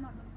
Anladım.